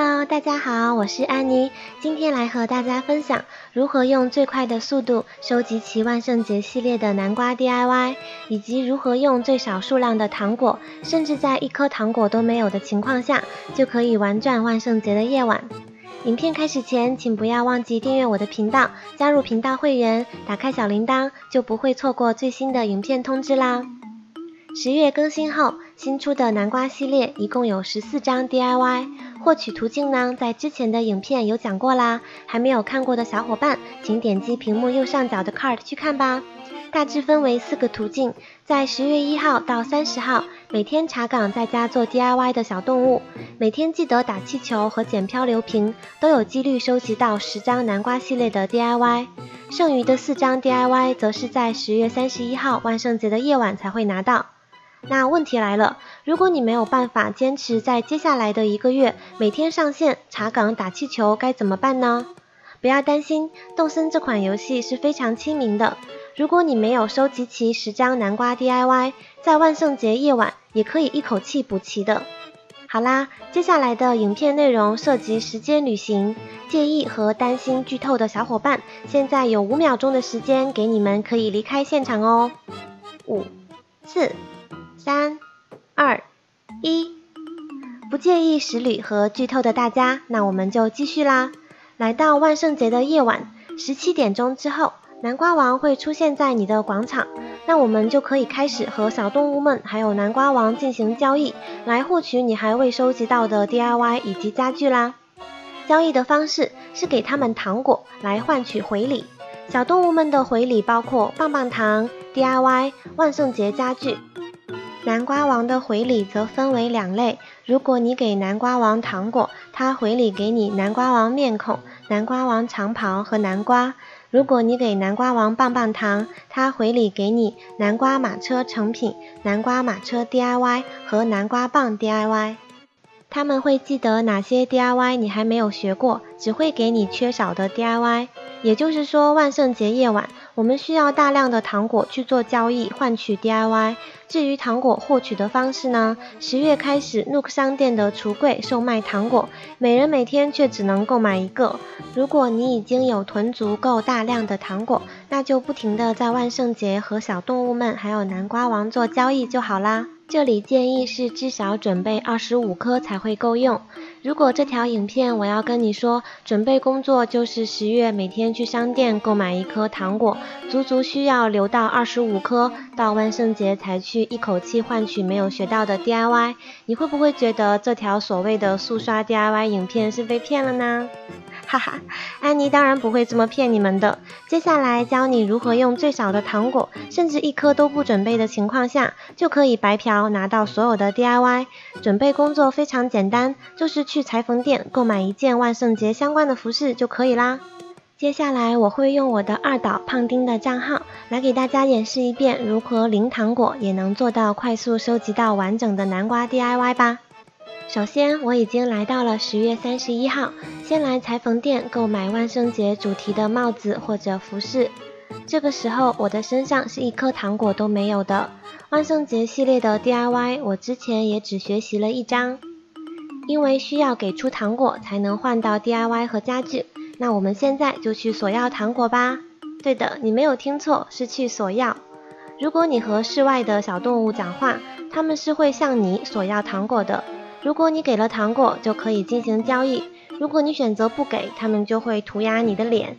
Hello，大家好，我是安妮，今天来和大家分享如何用最快的速度收集齐万圣节系列的南瓜 DIY，以及如何用最少数量的糖果，甚至在一颗糖果都没有的情况下，就可以玩转万圣节的夜晚。影片开始前，请不要忘记订阅我的频道，加入频道会员，打开小铃铛，就不会错过最新的影片通知啦。十月更新后，新出的南瓜系列一共有十四张 DIY，获取途径呢，在之前的影片有讲过啦。还没有看过的小伙伴，请点击屏幕右上角的 card 去看吧。大致分为四个途径，在十月一号到三十号，每天查岗在家做 DIY 的小动物，每天记得打气球和捡漂流瓶，都有几率收集到十张南瓜系列的 DIY。剩余的四张 DIY 则是在十月三十一号万圣节的夜晚才会拿到。那问题来了，如果你没有办法坚持在接下来的一个月每天上线查岗打气球，该怎么办呢？不要担心，动森这款游戏是非常亲民的。如果你没有收集齐十张南瓜 DIY，在万圣节夜晚也可以一口气补齐的。好啦，接下来的影片内容涉及时间旅行，介意和担心剧透的小伙伴，现在有五秒钟的时间给你们可以离开现场哦。五、四。三、二、一，不介意实旅和剧透的大家，那我们就继续啦。来到万圣节的夜晚，十七点钟之后，南瓜王会出现在你的广场，那我们就可以开始和小动物们还有南瓜王进行交易，来获取你还未收集到的 DIY 以及家具啦。交易的方式是给他们糖果来换取回礼，小动物们的回礼包括棒棒糖、DIY、万圣节家具。南瓜王的回礼则分为两类，如果你给南瓜王糖果，他回礼给你南瓜王面孔、南瓜王长袍和南瓜；如果你给南瓜王棒棒糖，他回礼给你南瓜马车成品、南瓜马车 DIY 和南瓜棒 DIY。他们会记得哪些 DIY 你还没有学过，只会给你缺少的 DIY。也就是说，万圣节夜晚，我们需要大量的糖果去做交易，换取 DIY。至于糖果获取的方式呢？十月开始，Nook 商店的橱柜售卖糖果，每人每天却只能购买一个。如果你已经有囤足够大量的糖果，那就不停的在万圣节和小动物们还有南瓜王做交易就好啦。这里建议是至少准备二十五颗才会够用。如果这条影片我要跟你说，准备工作就是十月每天去商店购买一颗糖果，足足需要留到二十五颗，到万圣节才去一口气换取没有学到的 DIY，你会不会觉得这条所谓的速刷 DIY 影片是被骗了呢？哈哈，安妮当然不会这么骗你们的。接下来教你如何用最少的糖果，甚至一颗都不准备的情况下，就可以白嫖拿到所有的 DIY。准备工作非常简单，就是去裁缝店购买一件万圣节相关的服饰就可以啦。接下来我会用我的二岛胖丁的账号来给大家演示一遍如何零糖果也能做到快速收集到完整的南瓜 DIY 吧。首先，我已经来到了十月三十一号，先来裁缝店购买万圣节主题的帽子或者服饰。这个时候，我的身上是一颗糖果都没有的。万圣节系列的 DIY，我之前也只学习了一张，因为需要给出糖果才能换到 DIY 和家具。那我们现在就去索要糖果吧。对的，你没有听错，是去索要。如果你和室外的小动物讲话，他们是会向你索要糖果的。如果你给了糖果，就可以进行交易；如果你选择不给，他们就会涂鸦你的脸。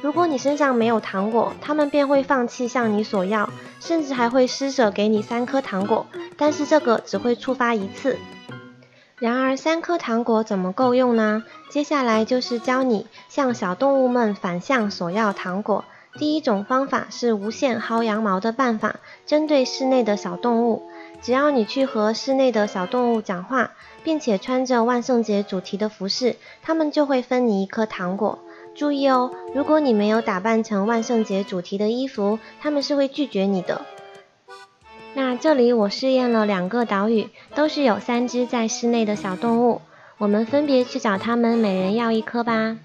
如果你身上没有糖果，他们便会放弃向你索要，甚至还会施舍给你三颗糖果，但是这个只会触发一次。然而三颗糖果怎么够用呢？接下来就是教你向小动物们反向索要糖果。第一种方法是无限薅羊毛的办法，针对室内的小动物。只要你去和室内的小动物讲话，并且穿着万圣节主题的服饰，他们就会分你一颗糖果。注意哦，如果你没有打扮成万圣节主题的衣服，他们是会拒绝你的。那这里我试验了两个岛屿，都是有三只在室内的小动物，我们分别去找他们，每人要一颗吧。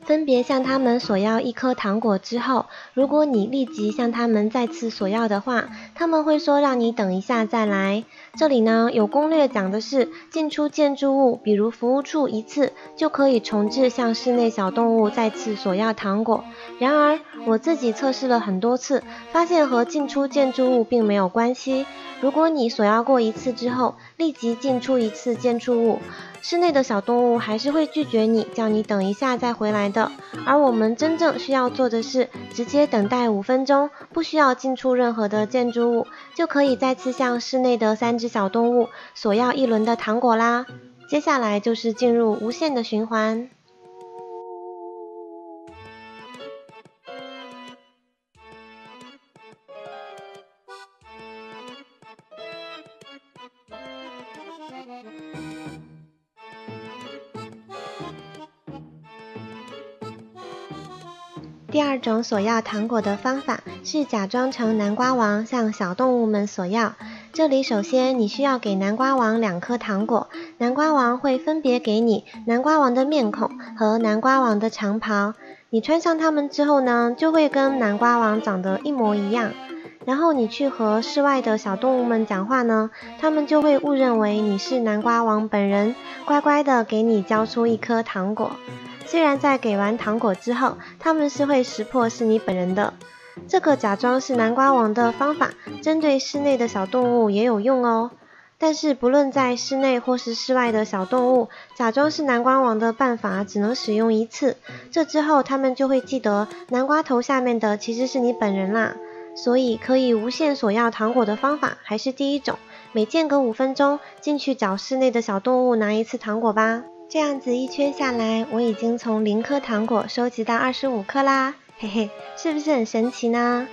分别向他们索要一颗糖果之后，如果你立即向他们再次索要的话，他们会说让你等一下再来。这里呢有攻略讲的是进出建筑物，比如服务处一次就可以重置向室内小动物再次索要糖果。然而我自己测试了很多次，发现和进出建筑物并没有关系。如果你索要过一次之后立即进出一次建筑物，室内的小动物还是会拒绝你，叫你等一下再回来的。而我们真正需要做的是直接等待五分钟，不需要进出任何的建筑物，就可以再次向室内的三只小动物索要一轮的糖果啦。接下来就是进入无限的循环。第二种索要糖果的方法是假装成南瓜王向小动物们索要。这里首先你需要给南瓜王两颗糖果，南瓜王会分别给你南瓜王的面孔和南瓜王的长袍。你穿上它们之后呢，就会跟南瓜王长得一模一样。然后你去和室外的小动物们讲话呢，他们就会误认为你是南瓜王本人，乖乖的给你交出一颗糖果。虽然在给完糖果之后，他们是会识破是你本人的。这个假装是南瓜王的方法，针对室内的小动物也有用哦。但是不论在室内或是室外的小动物，假装是南瓜王的办法只能使用一次。这之后，他们就会记得南瓜头下面的其实是你本人啦。所以可以无限索要糖果的方法还是第一种，每间隔五分钟进去找室内的小动物拿一次糖果吧。这样子一圈下来，我已经从零颗糖果收集到二十五颗啦，嘿嘿，是不是很神奇呢？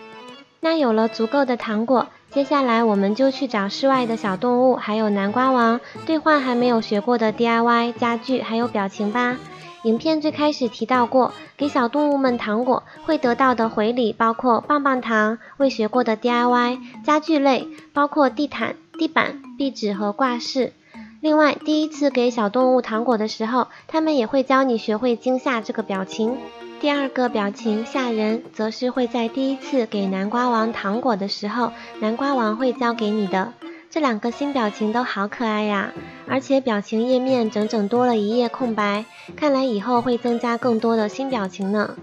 那有了足够的糖果，接下来我们就去找室外的小动物，还有南瓜王兑换还没有学过的 DIY 家具还有表情吧。影片最开始提到过，给小动物们糖果会得到的回礼包括棒棒糖、未学过的 DIY 家具类，包括地毯、地板、壁纸和挂饰。另外，第一次给小动物糖果的时候，他们也会教你学会惊吓这个表情。第二个表情吓人，则是会在第一次给南瓜王糖果的时候，南瓜王会教给你的。这两个新表情都好可爱呀，而且表情页面整整多了一页空白，看来以后会增加更多的新表情呢。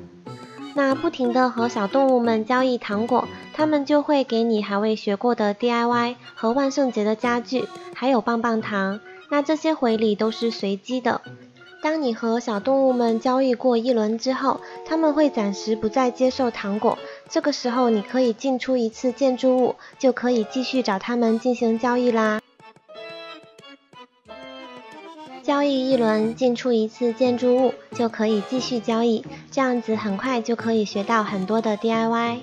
那不停的和小动物们交易糖果，他们就会给你还未学过的 DIY 和万圣节的家具，还有棒棒糖。那这些回礼都是随机的。当你和小动物们交易过一轮之后，他们会暂时不再接受糖果。这个时候，你可以进出一次建筑物，就可以继续找他们进行交易啦。交易一轮，进出一次建筑物，就可以继续交易。这样子很快就可以学到很多的 DIY。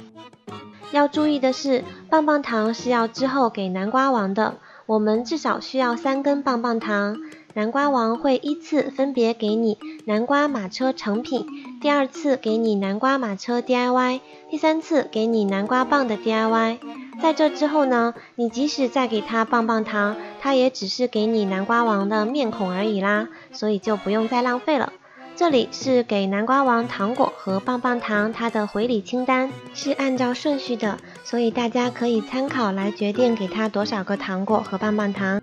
要注意的是，棒棒糖是要之后给南瓜王的。我们至少需要三根棒棒糖，南瓜王会依次分别给你南瓜马车成品，第二次给你南瓜马车 DIY，第三次给你南瓜棒的 DIY。在这之后呢，你即使再给他棒棒糖，他也只是给你南瓜王的面孔而已啦，所以就不用再浪费了。这里是给南瓜王糖果和棒棒糖，它的回礼清单是按照顺序的，所以大家可以参考来决定给他多少个糖果和棒棒糖。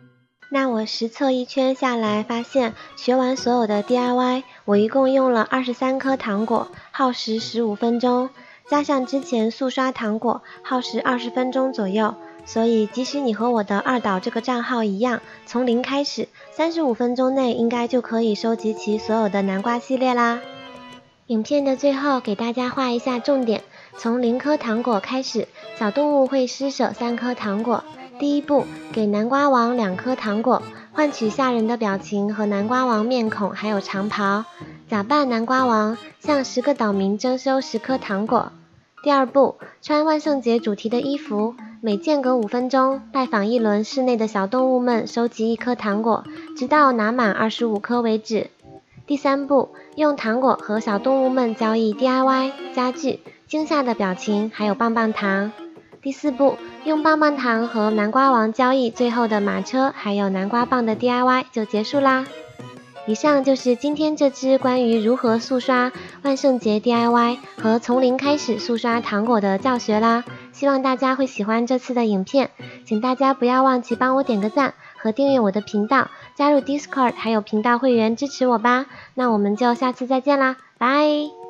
那我实测一圈下来，发现学完所有的 DIY，我一共用了二十三颗糖果，耗时十五分钟，加上之前速刷糖果，耗时二十分钟左右。所以，即使你和我的二岛这个账号一样，从零开始，三十五分钟内应该就可以收集齐所有的南瓜系列啦。影片的最后给大家画一下重点，从零颗糖果开始，小动物会施舍三颗糖果。第一步，给南瓜王两颗糖果，换取吓人的表情和南瓜王面孔，还有长袍，假扮南瓜王，向十个岛民征收十颗糖果。第二步，穿万圣节主题的衣服。每间隔五分钟拜访一轮室内的小动物们，收集一颗糖果，直到拿满二十五颗为止。第三步，用糖果和小动物们交易 DIY 家具、惊吓的表情，还有棒棒糖。第四步，用棒棒糖和南瓜王交易最后的马车，还有南瓜棒的 DIY 就结束啦。以上就是今天这支关于如何速刷万圣节 DIY 和从零开始速刷糖果的教学啦。希望大家会喜欢这次的影片，请大家不要忘记帮我点个赞和订阅我的频道，加入 Discord 还有频道会员支持我吧。那我们就下次再见啦，拜。